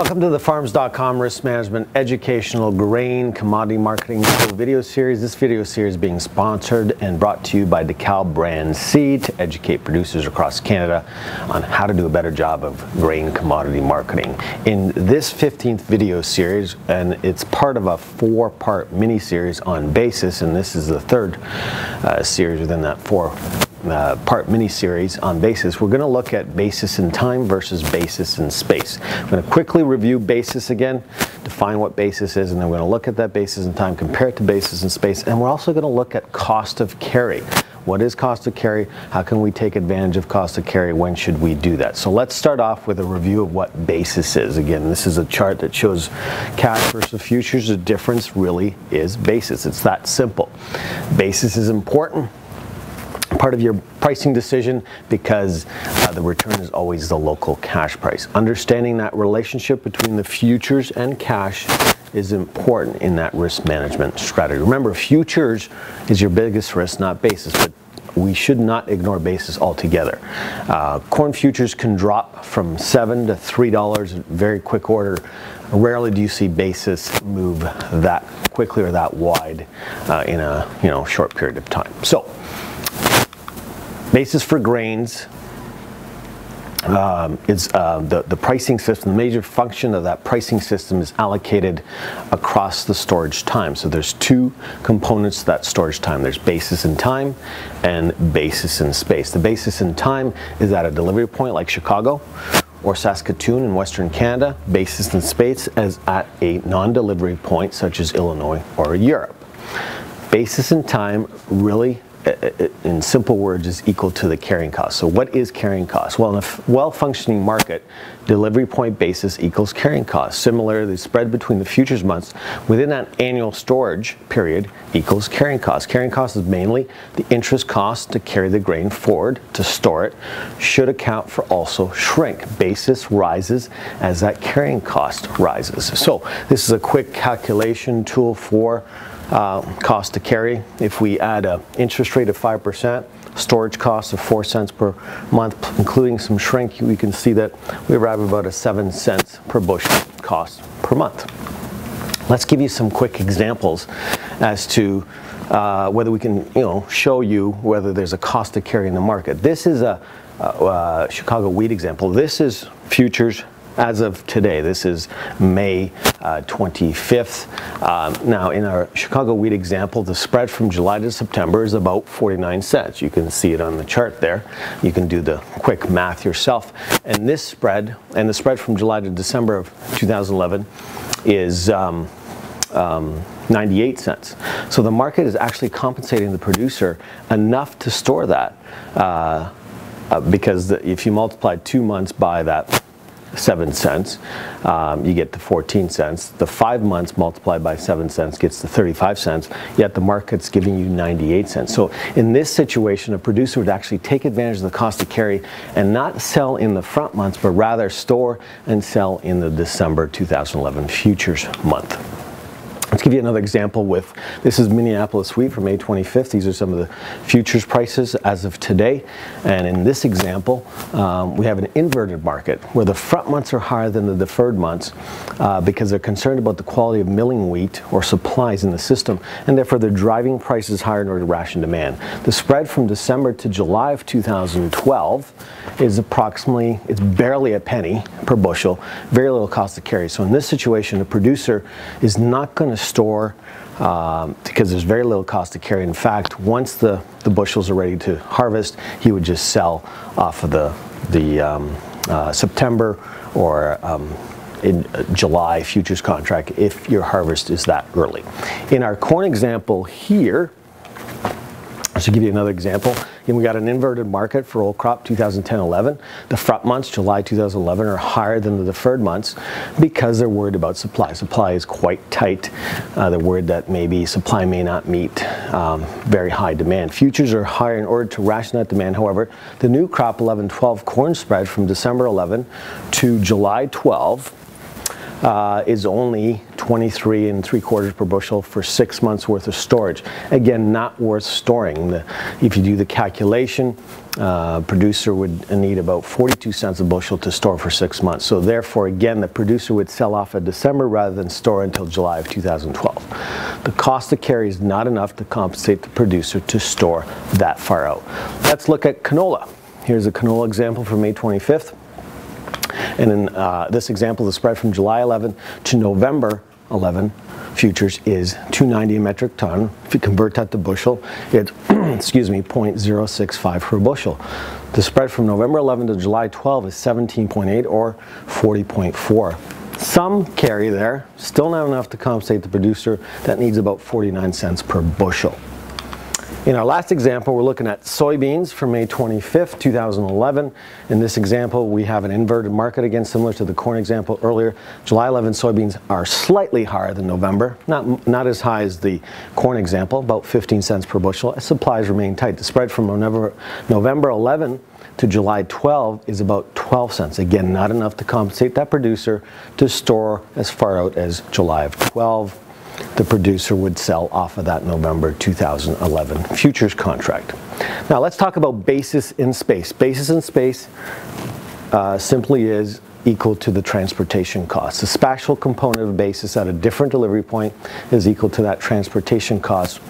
Welcome to the farms.com risk management educational grain commodity marketing video series. This video series is being sponsored and brought to you by DeKalb Brand Seed to educate producers across Canada on how to do a better job of grain commodity marketing. In this 15th video series, and it's part of a four-part mini series on basis, and this is the third uh, series within that four uh, part mini series on basis, we're going to look at basis in time versus basis in space. I'm going to quickly review basis again, define what basis is, and then we're going to look at that basis in time, compare it to basis in space, and we're also going to look at cost of carry. What is cost of carry? How can we take advantage of cost of carry? When should we do that? So let's start off with a review of what basis is. Again, this is a chart that shows cash versus futures. The difference really is basis. It's that simple. Basis is important part of your pricing decision because uh, the return is always the local cash price. Understanding that relationship between the futures and cash is important in that risk management strategy. Remember, futures is your biggest risk, not basis, but we should not ignore basis altogether. Uh, corn futures can drop from seven to three dollars in very quick order. Rarely do you see basis move that quickly or that wide uh, in a you know short period of time. So basis for grains um, is uh, the, the pricing system, the major function of that pricing system is allocated across the storage time. So there's two components to that storage time. There's basis in time and basis in space. The basis in time is at a delivery point like Chicago or Saskatoon in Western Canada, basis in space is at a non-delivery point such as Illinois or Europe. Basis in time really in simple words is equal to the carrying cost. So what is carrying cost? Well, in a well-functioning market, delivery point basis equals carrying cost. Similarly, the spread between the futures months within that annual storage period equals carrying cost. Carrying cost is mainly the interest cost to carry the grain forward to store it should account for also shrink. Basis rises as that carrying cost rises. So this is a quick calculation tool for uh, cost to carry. If we add an interest rate of 5%, storage costs of 4 cents per month, including some shrink, we can see that we arrive about a 7 cents per bushel cost per month. Let's give you some quick examples as to uh, whether we can you know, show you whether there's a cost to carry in the market. This is a, a Chicago wheat example. This is futures as of today. This is May uh, 25th. Um, now, in our Chicago wheat example, the spread from July to September is about 49 cents. You can see it on the chart there. You can do the quick math yourself. And this spread, and the spread from July to December of 2011, is um, um, 98 cents. So the market is actually compensating the producer enough to store that. Uh, uh, because the, if you multiply two months by that 7 cents, um, you get to 14 cents. The five months multiplied by 7 cents gets to 35 cents, yet the market's giving you 98 cents. So in this situation, a producer would actually take advantage of the cost of carry and not sell in the front months, but rather store and sell in the December 2011 futures month. Let's give you another example with, this is Minneapolis wheat from May 25th. These are some of the futures prices as of today. And in this example, um, we have an inverted market where the front months are higher than the deferred months uh, because they're concerned about the quality of milling wheat or supplies in the system. And therefore they're driving prices higher in order to ration demand. The spread from December to July of 2012 is approximately, it's barely a penny per bushel, very little cost to carry. So in this situation, a producer is not going to store um, because there's very little cost to carry. In fact, once the, the bushels are ready to harvest, he would just sell off of the, the um, uh, September or um, in July futures contract if your harvest is that early. In our corn example here, to give you another example, Again, we got an inverted market for old crop 2010-11. The front months, July 2011, are higher than the deferred months because they're worried about supply. Supply is quite tight. Uh, they're worried that maybe supply may not meet um, very high demand. Futures are higher in order to ration that demand. However, the new crop 11-12 corn spread from December 11 to July 12 uh, is only 23 and three quarters per bushel for six months worth of storage. Again, not worth storing. The, if you do the calculation, uh, producer would need about 42 cents a bushel to store for six months. So therefore, again, the producer would sell off in December rather than store until July of 2012. The cost of carry is not enough to compensate the producer to store that far out. Let's look at canola. Here's a canola example from May 25th. And in uh, this example, the spread from July 11 to November 11 futures is 290 a metric ton. If you convert that to bushel, it's, excuse me, 0.065 per bushel. The spread from November 11 to July 12 is 17.8 or 40.4. Some carry there, still not enough to compensate the producer that needs about 49 cents per bushel. In our last example, we're looking at soybeans for May 25th, 2011. In this example, we have an inverted market again, similar to the corn example earlier. July 11 soybeans are slightly higher than November, not, not as high as the corn example, about 15 cents per bushel, supplies remain tight. The spread from November, November 11 to July 12 is about 12 cents. Again, not enough to compensate that producer to store as far out as July of 12 the producer would sell off of that November 2011 futures contract. Now let's talk about basis in space. Basis in space uh, simply is equal to the transportation cost. The spatial component of basis at a different delivery point is equal to that transportation cost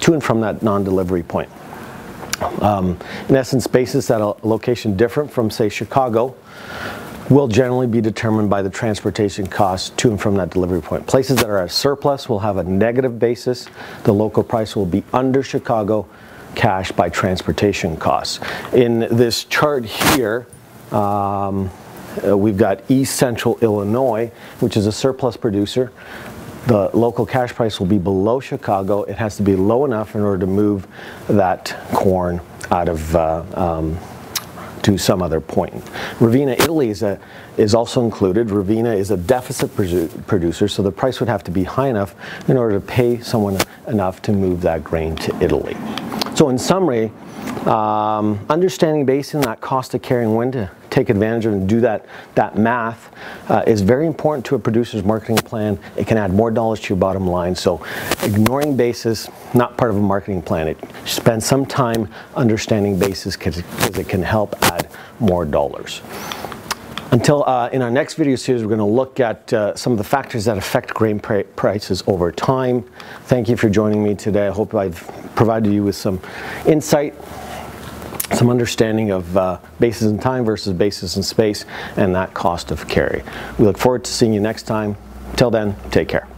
to and from that non-delivery point. Um, in essence, basis at a location different from, say, Chicago will generally be determined by the transportation costs to and from that delivery point. Places that are at surplus will have a negative basis. The local price will be under Chicago cash by transportation costs. In this chart here, um, uh, we've got East Central Illinois, which is a surplus producer. The local cash price will be below Chicago. It has to be low enough in order to move that corn out of uh, um, to some other point. Ravenna Italy is, a, is also included. Ravenna is a deficit producer, so the price would have to be high enough in order to pay someone enough to move that grain to Italy. So in summary, um, understanding basin that cost of carrying when to take advantage of and do that, that math uh, is very important to a producer's marketing plan. It can add more dollars to your bottom line. So ignoring basis, not part of a marketing plan. It spend some time understanding basis because it can help add more dollars. Until uh, in our next video series, we're going to look at uh, some of the factors that affect grain prices over time. Thank you for joining me today. I hope I've provided you with some insight some understanding of uh, basis in time versus basis in space and that cost of carry. We look forward to seeing you next time. Till then, take care.